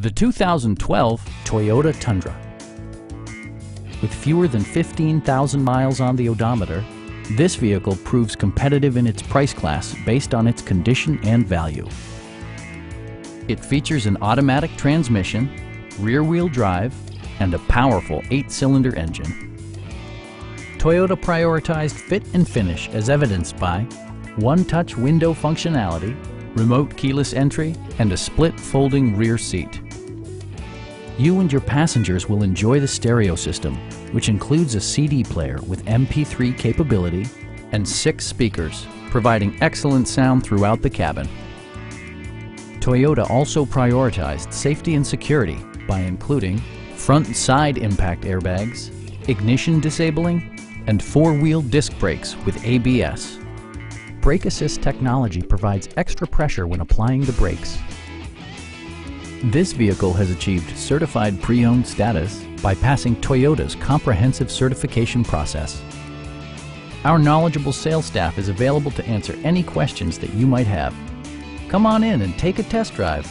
The 2012 Toyota Tundra. With fewer than 15,000 miles on the odometer, this vehicle proves competitive in its price class based on its condition and value. It features an automatic transmission, rear-wheel drive, and a powerful eight-cylinder engine. Toyota prioritized fit and finish as evidenced by one-touch window functionality, remote keyless entry, and a split folding rear seat. You and your passengers will enjoy the stereo system, which includes a CD player with MP3 capability and six speakers, providing excellent sound throughout the cabin. Toyota also prioritized safety and security by including front side impact airbags, ignition disabling, and four-wheel disc brakes with ABS. Brake Assist technology provides extra pressure when applying the brakes, this vehicle has achieved certified pre-owned status by passing Toyota's comprehensive certification process. Our knowledgeable sales staff is available to answer any questions that you might have. Come on in and take a test drive.